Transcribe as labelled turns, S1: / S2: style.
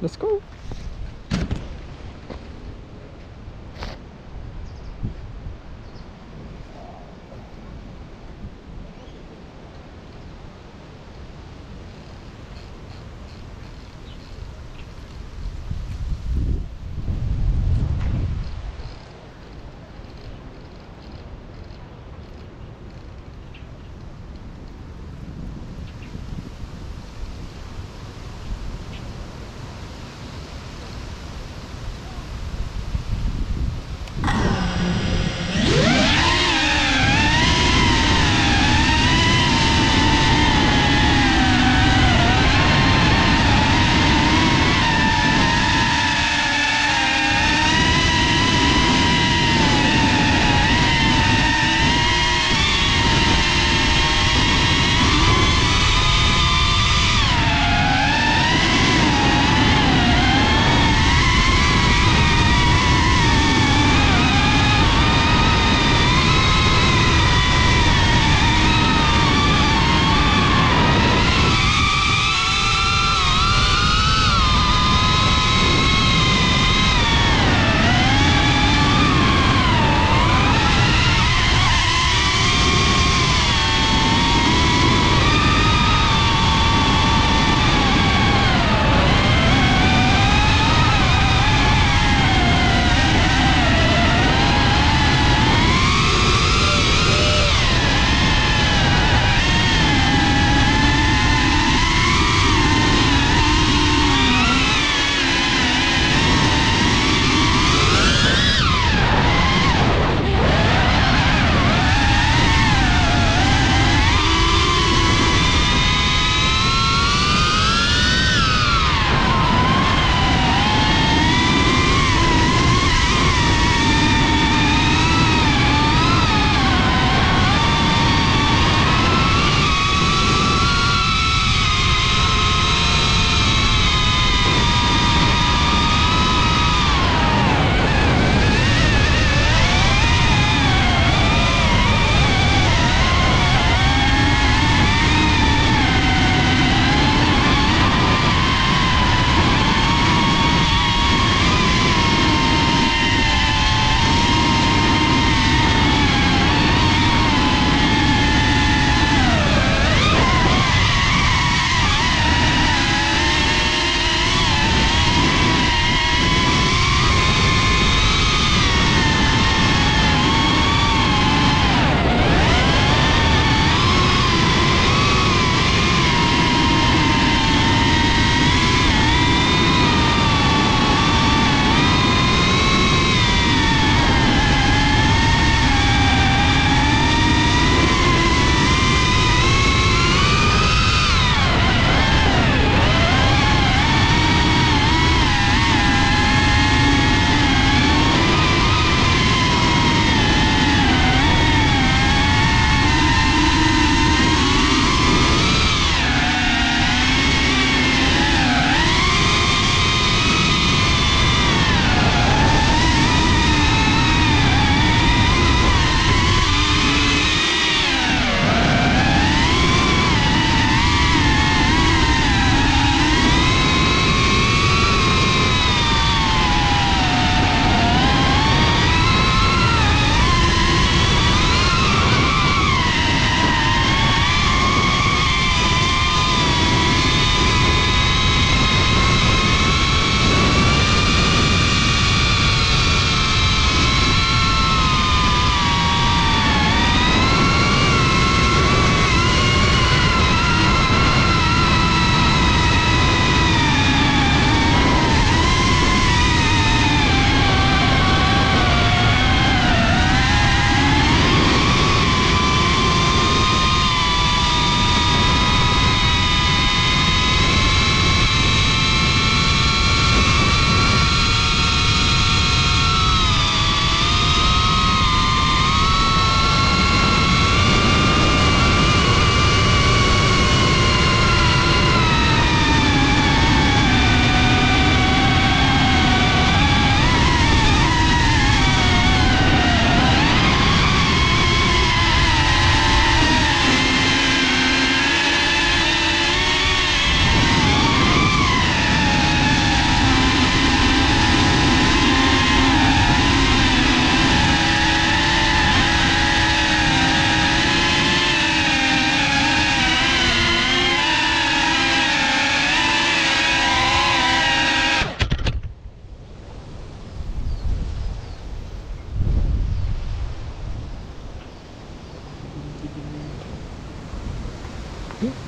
S1: Let's go. Mm.